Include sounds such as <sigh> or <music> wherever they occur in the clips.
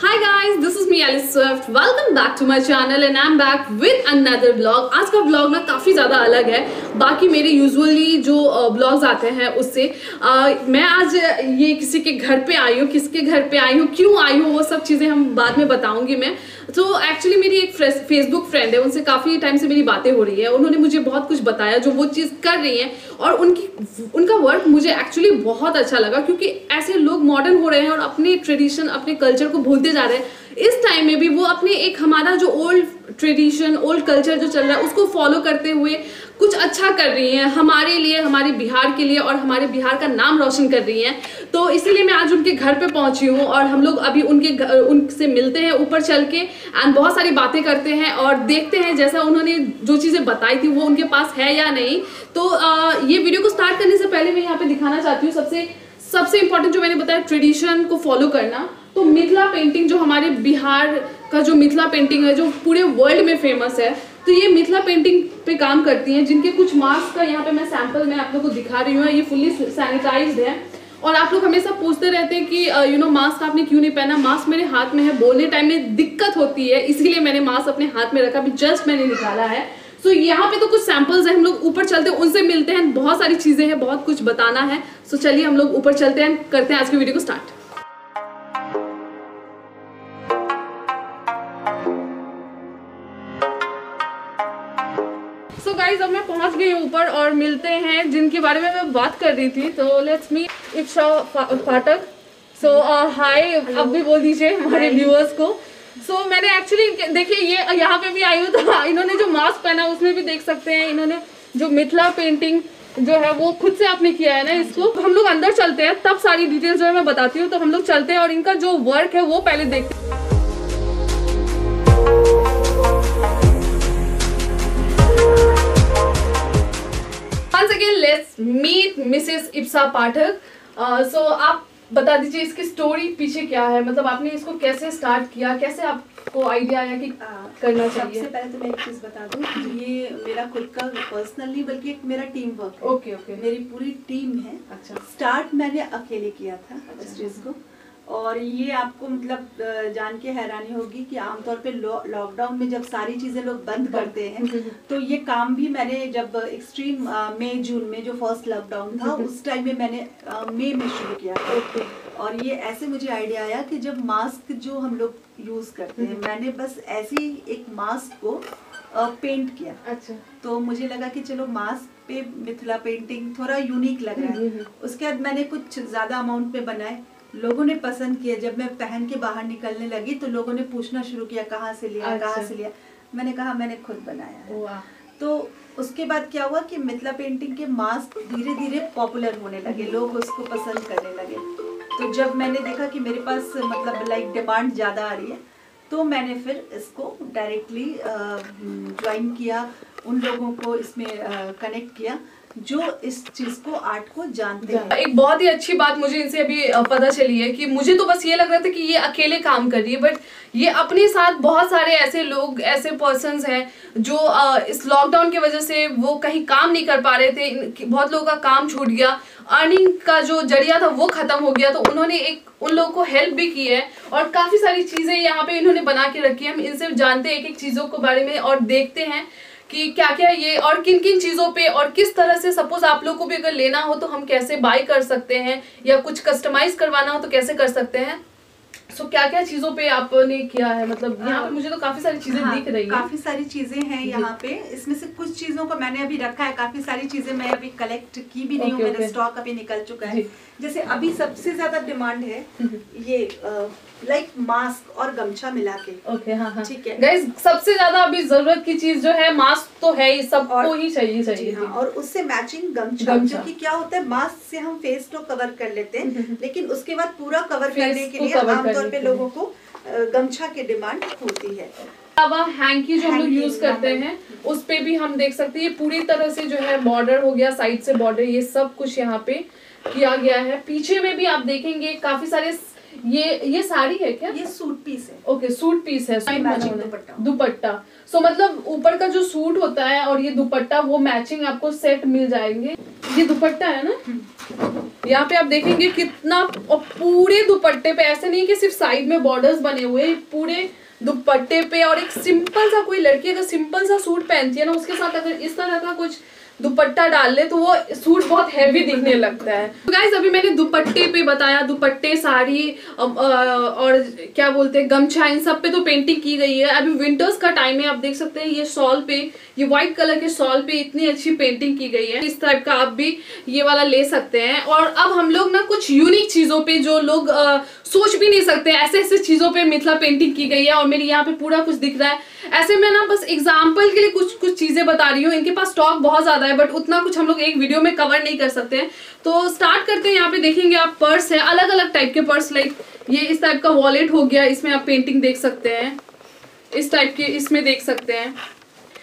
Hi guys, this is me Alice Swift. Welcome back to my channel and I'm back with another vlog. आज का vlog ना काफ़ी ज़्यादा अलग है बाकी मेरे यूजुअली जो ब्लॉग्स आते हैं उससे uh, मैं आज ये किसी के घर पे आई हूँ किसके घर पे आई हूँ क्यों आई हूँ वो सब चीज़ें हम बाद में बताऊँगी मैं। तो एक्चुअली मेरी एक फेसबुक फ्रेंड है उनसे काफ़ी टाइम से मेरी बातें हो रही है उन्होंने मुझे बहुत कुछ बताया जो वो चीज़ कर रही हैं और उनकी उनका वर्क मुझे एक्चुअली बहुत अच्छा लगा क्योंकि ऐसे लोग मॉडर्न हो रहे हैं और अपने ट्रेडिशन अपने कल्चर को भूलते जा रहे हैं। इस टाइम में भी वो अपने एक हमारा जो ओल्ड ट्रेडिशन ओल्ड कल्चर जो चल रहा है उसको फॉलो करते हुए कुछ अच्छा कर रही हैं हमारे लिए हमारे बिहार के लिए और हमारे बिहार का नाम रोशन कर रही हैं। तो इसीलिए मैं आज उनके घर पे पहुँची हूँ और हम लोग अभी उनके उनसे मिलते हैं ऊपर चल के एंड बहुत सारी बातें करते हैं और देखते हैं जैसा उन्होंने जो चीज़ें बताई थी वो उनके पास है या नहीं। तो आ, ये वीडियो को स्टार्ट करने से पहले मैं यहाँ पर दिखाना चाहती हूँ सबसे सबसे इंपॉर्टेंट जो मैंने बताया ट्रेडिशन को फॉलो करना। तो मिथिला पेंटिंग जो हमारे बिहार का जो मिथिला पेंटिंग है जो पूरे वर्ल्ड में फ़ेमस है तो ये मिथिला पेंटिंग पे काम करती हैं जिनके कुछ मास्क का यहाँ पे मैं सैंपल मैं आप लोग को दिखा रही हूँ ये फुल्ली सैनिटाइज है। और आप लोग हमेशा पूछते रहते हैं कि यू नो मास्क आपने क्यों नहीं पहना? मास्क मेरे हाथ में है बोलने टाइम में दिक्कत होती है इसलिए मैंने मास्क अपने हाथ में रखा अभी जस्ट मैंने निकाला है। सो so, यहाँ पे तो कुछ सैंपल्स हैं हम लोग ऊपर चलते हैं उनसे मिलते हैं बहुत सारी चीज़ें हैं बहुत कुछ बताना है। सो so, चलिए हम लोग ऊपर चलते हैं करते हैं आज की वीडियो को स्टार्ट गाइज़ अब मैं पहुँच गई हूँ ऊपर और मिलते हैं जिनके बारे में मैं बात कर रही थी। तो लेट्स मी इफ्शा फाटक सो हाय अब भी बोल दीजिए हमारे व्यूअर्स को। सो so, मैंने एक्चुअली देखिए ये यहाँ पे भी आई हूँ तो <laughs> इन्होंने जो मास्क पहना उसमें भी देख सकते हैं। इन्होंने जो मिथिला पेंटिंग जो है वो खुद से आपने किया है ना इसको। हम लोग अंदर चलते हैं तब सारी डिटेल्स जो है मैं बताती हूँ। तो हम लोग चलते हैं और इनका जो वर्क है वो पहले देखते हैं। Once again let's meet Mrs. Ipsa पाठक सो आप बता दीजिए इसकी स्टोरी पीछे क्या है? मतलब आपने इसको कैसे स्टार्ट किया? कैसे आपको आइडिया आया कि आ, करना चाहिए? सबसे पहले तो मैं एक चीज़ बता दूँ ये मेरा खुद का पर्सनली बल्कि एक मेरा टीम वर्क ओके ओके मेरी पूरी टीम है। अच्छा। स्टार्ट मैंने अकेले किया था अच्छा। इस चीज़ को। और ये आपको मतलब जान के हैरानी होगी कि आमतौर पे लॉकडाउन में जब सारी चीज़ें लोग बंद करते हैं तो ये काम भी मैंने जब एक्सट्रीम मई जून में जो फ़र्स्ट लॉकडाउन था उस टाइम में मैंने मई में शुरू किया था। और ये ऐसे मुझे आइडिया आया कि जब मास्क जो हम लोग यूज़ करते हैं मैंने बस ऐसी एक मास्क को पेंट किया। अच्छा। तो मुझे लगा कि चलो मास्क पे मिथिला पेंटिंग थोड़ा यूनिक लग रहा है। उसके बाद मैंने कुछ ज़्यादा अमाउंट पे बनाए लोगों ने पसंद किया जब मैं पहन के बाहर निकलने लगी तो लोगों ने पूछना शुरू किया कहाँ से लिया अच्छा। कहाँ से लिया? मैंने कहा मैंने खुद बनाया तो उसके बाद क्या हुआ कि मिथिला पेंटिंग के मास्क धीरे धीरे पॉपुलर होने लगे लोग उसको पसंद करने लगे। तो जब मैंने देखा कि मेरे पास मतलब लाइक डिमांड ज़्यादा आ रही है तो मैंने फिर इसको डायरेक्टली ज्वाइन किया उन लोगों को इसमें कनेक्ट किया। जो इस चीज़ को आर्ट को जानते हैं। एक बहुत ही अच्छी बात मुझे इनसे अभी पता चली है कि मुझे तो बस ये लग रहा था कि ये अकेले काम कर रही है बट ये अपने साथ बहुत सारे ऐसे लोग, ऐसे पर्सन्स हैं जो इस लॉकडाउन की वजह से वो कहीं काम नहीं कर पा रहे थे बहुत लोगों का काम छूट गया अर्निंग का जो ज़रिया था वो खत्म हो गया तो उन्होंने एक, उन लोगों को हेल्प भी की है, और काफ़ी सारी चीज़ें यहाँ पे इन्होंने बना के रखी है। हम इनसे जानते हैं एक एक चीज़ों के बारे में और देखते हैं। कि क्या क्या ये और किन किन चीज़ों पे और किस तरह से सपोज़ आप लोग को भी अगर लेना हो तो हम कैसे बाय कर सकते हैं या कुछ कस्टमाइज करवाना हो तो कैसे कर सकते हैं? सो क्या क्या चीज़ों पे आपने किया है? मतलब यहाँ पे मुझे तो काफ़ी सारी चीज़ें हाँ, दिख रही हैं। काफ़ी सारी चीज़ें हैं यहाँ पे। इसमें से कुछ चीज़ों को मैंने अभी रखा है। काफ़ी सारी चीज़ें मैं अभी कलेक्ट की भी नहीं हूँ। मेरा स्टॉक अभी निकल चुका है। जैसे अभी सबसे ज़्यादा डिमांड है ये लाइक मास्क और गमछा मिला के। ओके हाँ हाँ। ठीक है। गाइस सबसे ज़्यादा अभी ज़रूरत की चीज़ जो है मास्क तो है ही सबको और- ही चाहिए चाहिए हाँ, और उससे मैचिंग गमछा। गमछा। क्योंकि क्या होता है मास्क से हम फेस तो कवर कर लेते हैं लेकिन उसके बाद पूरा कवर करने के लिए आमतौर करने पे लोगों को गमछा की डिमांड होती है। अलावा हैंकी जो हम लोग यूज़ करते हाँ। उस पे भी हम देख सकते हैं ये पूरी तरह से जो है बॉर्डर हो गया साइड से बॉर्डर ये सब कुछ यहाँ पे किया गया है। पीछे में भी आप देखेंगे काफ़ी सारे ये ये साड़ी है क्या? ये सूट पीस है। ओके सूट पीस है। दुपट्टा। दुपट्टा। सो मतलब ऊपर का जो सूट होता है और ये दुपट्टा वो मैचिंग आपको सेट मिल जाएँगे। ये दुपट्टा है ना? यहाँ पे आप देखेंगे कितना और पूरे दुपट्टे पे, ऐसे नहीं कि सिर्फ़ साइड में बॉर्डर्स बने हुए, पूरे दुपट्टे पे और एक सिंपल सा कोई लड़की अगर सिंपल सा सूट पहनती है ना, उसके साथ अगर इस तरह का कुछ दुपट्टा डाल ले तो वो सूट बहुत हैवी दिखने लगता है। तो गाइज़ अभी मैंने दुपट्टे पे बताया दुपट्टे साड़ी और क्या बोलते हैं गमछा इन सब पे तो पेंटिंग की गई है। अभी विंटर्स का टाइम है आप देख सकते हैं ये शॉल पे ये व्हाइट कलर के शॉल पे इतनी अच्छी पेंटिंग की गई है। इस टाइप का आप भी ये वाला ले सकते हैं। और अब हम लोग ना कुछ यूनिक चीज़ों पे जो लोग अ, सोच भी नहीं सकते ऐसे ऐसे चीज़ों पे मिथिला पेंटिंग की गई है और मेरी यहाँ पे पूरा कुछ दिख रहा है। ऐसे मैं ना बस एग्ज़ाम्पल के लिए कुछ कुछ चीज़ें बता रही हूँ। इनके पास स्टॉक बहुत ज़्यादा बट उतना कुछ हम लोग एक वीडियो में कवर नहीं कर सकते हैं। तो स्टार्ट करते हैं, यहाँ पे देखेंगे आप पर्स है अलग अलग टाइप के पर्स लाइक ये इस टाइप का वॉलेट हो गया, इसमें आप पेंटिंग देख सकते हैं। इस टाइप के इसमें देख सकते हैं।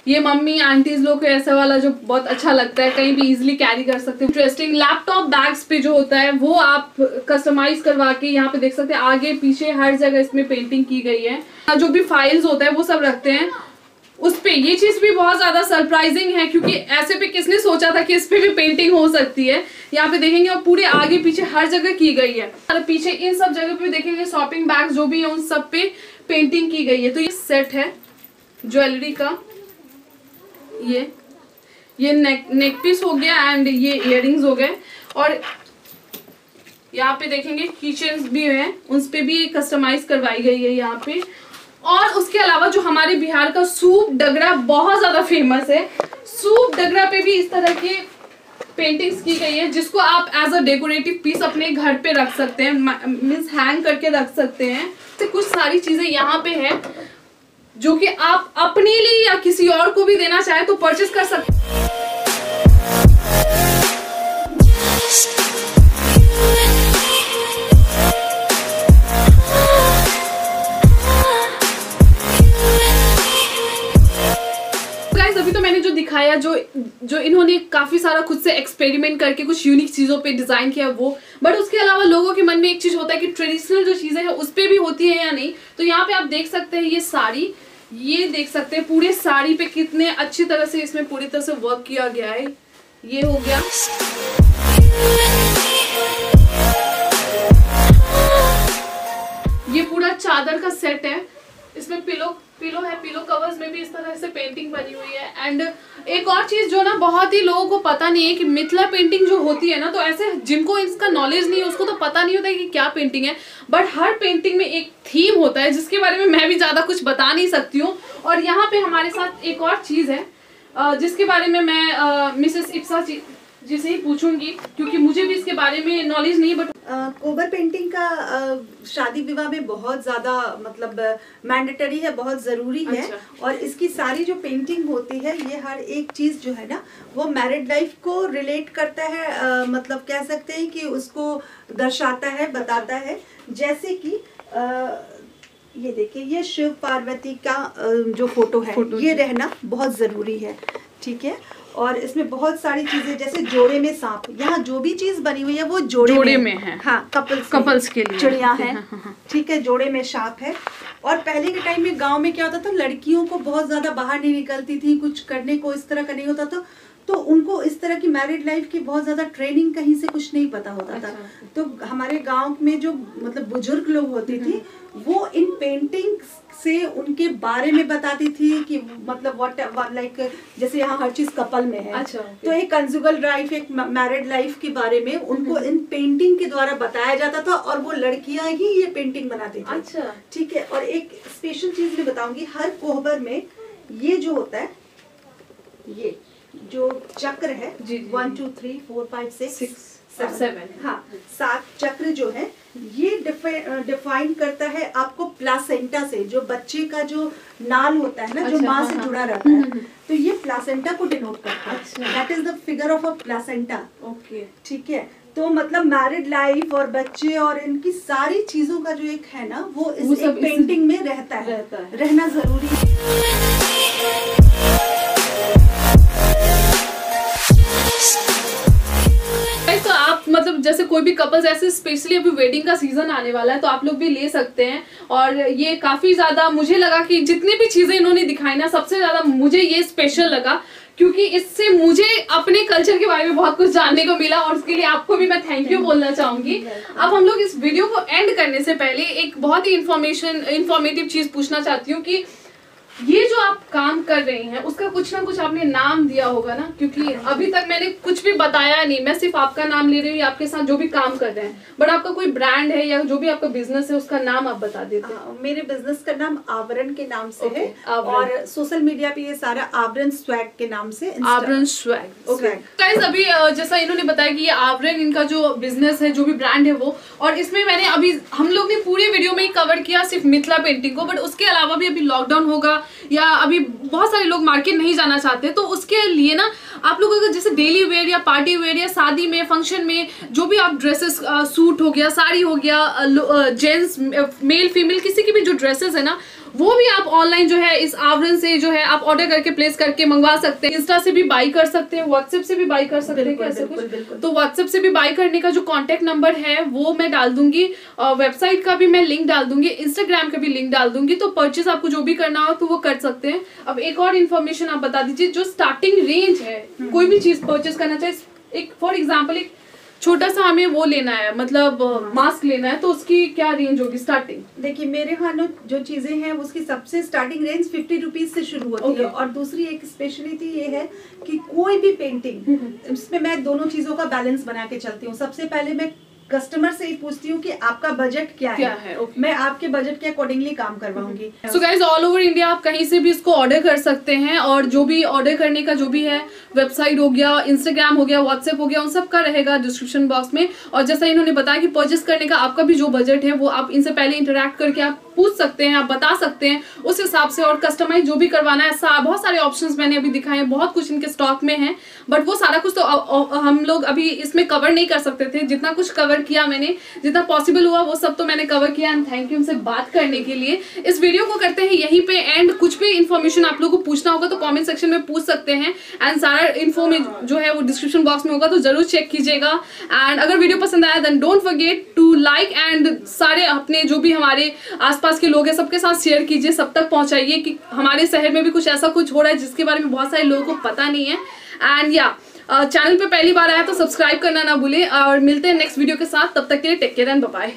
ये मम्मी आंटीज लोग को ऐसा वाला जो बहुत अच्छा लगता है, कहीं भी इजिली कैरी कर सकते हैं। इंटरेस्टिंग लैपटॉप बैग्स पे जो होता है, वो आप कस्टमाइज करवा के यहाँ पे देख सकते हैं। आगे पीछे हर जगह इसमें पेंटिंग की गई है। जो भी फाइल्स होता है, वो सब रखते हैं। उस पे ये चीज़ भी बहुत ज़्यादा सरप्राइजिंग है, क्योंकि ऐसे पे किसने सोचा था कि इस पे भी पेंटिंग हो सकती है? यहाँ पे देखेंगे और पूरे आगे पीछे हर जगह की गई है। और पीछे इन सब जगह पे देखेंगे शॉपिंग बैग जो भी है, उन सब पे पेंटिंग की गई है। तो ये सेट है ज्वेलरी का। ये ये नेक नेक पीस हो गया एंड ये इयरिंग्स हो गए। और यहाँ पे देखेंगे किचन भी हैं उस पर भी कस्टमाइज करवाई गई है यहाँ पे। और उसके अलावा जो हमारे बिहार का सूप डगरा बहुत ज़्यादा फ़ेमस है। सूप डगरा पे भी इस तरह के पेंटिंग्स की गई है, जिसको आप एज अ डेकोरेटिव पीस अपने घर पे रख सकते हैं मीन्स हैंग करके रख सकते हैं। तो कुछ सारी चीज़ें यहाँ पे है, जो कि आप अपने लिए या किसी और को भी देना चाहे तो परचेस कर सकते गाइस इन्होंने काफ़ी सारा खुद से एक्सपेरिमेंट करके कुछ यूनिक चीज़ों पे डिज़ाइन किया वो। बट उसके अलावा लोगों के मन में एक चीज़ होता है कि ट्रेडिशनल जो चीज़ें हैं, उस पे भी होती है या नहीं? तो यहाँ पे आप देख सकते हैं ये साड़ी, ये देख सकते हैं पूरे साड़ी पे कितने अच्छी तरह से इसमें पूरी तरह से वर्क किया गया है। ये हो गया। ये पूरा चादर का सेट है। इसमें पिलो पिलो है, पिलो कवर्स में भी इस तरह से पेंटिंग बनी हुई है। एंड एक और चीज़ जो ना बहुत ही लोगों को पता नहीं है कि मिथिला पेंटिंग जो होती है ना तो ऐसे जिनको इसका नॉलेज नहीं है, उसको तो पता नहीं होता है कि क्या पेंटिंग है। बट हर पेंटिंग में एक थीम होता है, जिसके बारे में मैं भी ज़्यादा कुछ बता नहीं सकती हूँ। और यहाँ पे हमारे साथ एक और चीज़ है जिसके बारे में मैं मिसेस इप्सा जी जी से ही पूछूँगी क्योंकि मुझे भी इसके बारे में नॉलेज नहीं बट कोबर पेंटिंग का अ, शादी विवाह में बहुत ज़्यादा मतलब मैंडेटरी है बहुत ज़रूरी अच्छा। है। और इसकी सारी जो पेंटिंग होती है ये हर एक चीज़ जो है ना वो मैरिड लाइफ को रिलेट करता है अ, मतलब कह सकते हैं कि उसको दर्शाता है बताता है जैसे कि अ, ये देखिए ये शिव पार्वती का जो फ़ोटो है फ़ोटो ये रहना बहुत ज़रूरी है ठीक है और इसमें बहुत सारी चीज़ें जैसे जोड़े में सांप यहाँ जो भी चीज़ बनी हुई है वो जोड़े, जोड़े में में है। हाँ कपल्स कपल्स के लिए। चिड़िया है हाँ, हाँ, हाँ। ठीक है जोड़े में सांप है और पहले के टाइम में गाँव में क्या होता था लड़कियों को बहुत ज़्यादा बाहर नहीं निकलती थी कुछ करने को इस तरह का नहीं होता था तो उनको इस तरह की मैरिड लाइफ की बहुत ज़्यादा ट्रेनिंग कहीं से कुछ नहीं पता होता था। अच्छा। तो हमारे गाँव में जो मतलब बुज़ुर्ग लोग होती थी वो इन पेंटिंग से उनके बारे में बताती थी कि मतलब व्हाट लाइक जैसे यहाँ हर चीज़ कपल में है। अच्छा, तो एक कंजुगल लाइफ एक मैरिड लाइफ के बारे में उनको इन पेंटिंग के द्वारा बताया जाता था और वो लड़कियाँ ही ये पेंटिंग बनाती थी। अच्छा। ठीक है और एक स्पेशल चीज़ मैं बताऊँगी हर कोहबर में ये जो होता है ये जो चक्र है one two three four five six seven हाँ सात चक्र जो है ये डिफाइन करता है आपको प्लासेंटा से जो बच्चे का जो नाल होता है ना अच्छा, जो माँ हाँ, से हाँ। जुड़ा रहता हम्म, है हम्म, तो ये प्लासेंटा को डिनोट करता है। That is the figure of a placenta okay ठीक है? तो मतलब मैरिड लाइफ और बच्चे और इनकी सारी चीज़ों का जो एक है ना वो इस वो एक इस- पेंटिंग में रहता है। रहता है। रहना ज़रूरी है। तो आप मतलब जैसे कोई भी कपल्स ऐसे स्पेशली अभी वेडिंग का सीज़न आने वाला है तो आप लोग भी ले सकते हैं। और ये काफ़ी ज़्यादा मुझे लगा कि जितनी भी चीज़ें इन्होंने दिखाई ना, सबसे ज़्यादा मुझे ये स्पेशल लगा, क्योंकि इससे मुझे अपने कल्चर के बारे में बहुत कुछ जानने को मिला, और उसके लिए आपको भी मैं थैंक यू बोलना चाहूँगी। अब हम लोग इस वीडियो को एंड करने से पहले एक बहुत ही इंफॉर्मेशन इंफॉर्मेटिव चीज़ पूछना चाहती हूँ कि ये जो आप काम कर रहे हैं उसका कुछ ना कुछ आपने नाम दिया होगा ना? क्योंकि अभी तक मैंने कुछ भी बताया नहीं। मैं सिर्फ़ आपका नाम ले रही हूँ आपके साथ जो भी काम कर रहे हैं। बट आपका कोई ब्रांड है या जो भी आपका बिज़नेस है उसका नाम आप बता देते हैं। हाँ, मेरे बिज़नेस का नाम आवरण के नाम से Okay, है और सोशल मीडिया पे ये सारा आवरण स्वैग के नाम से आवरण स्वैग ओके. गाइस अभी जैसा इन्होंने बताया कि ये आवरण इनका जो बिज़नेस है जो भी ब्रांड है वो और इसमें मैंने अभी हम लोग ने पूरे वीडियो में ही कवर किया सिर्फ़ मिथिला पेंटिंग को बट उसके अलावा भी अभी लॉकडाउन होगा या अभी बहुत सारे लोग मार्केट नहीं जाना चाहते तो उसके लिए ना आप लोग अगर जैसे डेली वेयर या पार्टी वेयर या शादी में फ़ंक्शन में, जो भी आप ड्रेसेस सूट हो गया, साड़ी हो गया जेंट्स मेल फीमेल किसी की भी जो ड्रेसेस है ना वो भी आप ऑनलाइन जो है इस आवरण से जो है आप ऑर्डर करके प्लेस करके मंगवा सकते हैं। इंस्टा से भी बाई कर सकते हैं व्हाट्सएप से भी बाई कर सकते हैं बिल्कुल, कुछ। बिल्कुल। तो व्हाट्सएप से भी बाई करने का जो कॉन्टेक्ट नंबर है वो मैं डाल दूँगी। वेबसाइट का भी मैं लिंक डाल दूँगी इंस्टाग्राम का भी लिंक डाल दूँगी। तो परचेज आपको जो भी करना हो तो वो कर सकते हैं। अब एक और इन्फॉर्मेशन आप बता दीजिए जो स्टार्टिंग रेंज है कोई भी चीज़ परचेज करना चाहिए एक फॉर एग्ज़ाम्पल एक छोटा सा हमें वो लेना है मतलब मास्क लेना है तो उसकी क्या रेंज होगी स्टार्टिंग देखिए मेरे खानों जो चीज़ें हैं उसकी सबसे स्टार्टिंग रेंज फिफ्टी रुपीज़ से शुरू होती Okay. है और दूसरी एक स्पेशलिटी ये है कि कोई भी पेंटिंग <laughs> इसमें मैं दोनों चीज़ों का बैलेंस बना के चलती हूँ। सबसे पहले मैं कस्टमर से ही पूछती हूँ कि आपका बजट क्या क्या है, है okay. मैं आपके बजट के अकॉर्डिंगली काम करवाऊँगी। So guys all over India आप कहीं से भी इसको ऑर्डर कर सकते हैं और जो भी ऑर्डर करने का जो भी है वेबसाइट हो गया इंस्टाग्राम हो गया व्हाट्सएप हो गया उन सब का रहेगा डिस्क्रिप्शन बॉक्स में। और जैसा इन्होंने बताया कि परचेस करने का आपका भी जो बजट है वो आप इनसे पहले इंटरेक्ट करके आप पूछ सकते हैं आप बता सकते हैं। उस हिसाब से और कस्टमाइज जो भी करवाना है सा, बहुत सारे ऑप्शंस मैंने अभी दिखाए हैं बहुत कुछ इनके स्टॉक में है। बट वो सारा कुछ तो हम लोग अभी इसमें कवर नहीं कर सकते थे। जितना कुछ कवर किया मैंने। जितना पॉसिबल हुआ वो सब तो मैंने कवर किया। एंड थैंक यू उनसे बात करने के लिए। इस वीडियो को करते हैं यहीं पे एंड कुछ भी इन्फॉर्मेशन आप लोगों को पूछना होगा तो कमेंट सेक्शन में पूछ सकते हैं। एंड सारा इन्फो जो है वो डिस्क्रिप्शन बॉक्स में होगा तो ज़रूर चेक कीजिएगा। एंड अगर वीडियो पसंद आया then don't forget to like and सारे अपने जो भी हमारे आसपास के लोग हैं सबके साथ शेयर कीजिए। सब तक पहुंचाइए कि हमारे शहर में भी कुछ ऐसा कुछ हो रहा है जिसके बारे में बहुत सारे लोगों को पता नहीं है। एंड या चैनल पे पहली बार आया तो सब्सक्राइब करना ना भूलें और मिलते हैं नेक्स्ट वीडियो के साथ। तब तक के लिए टेक केयर एंड बाय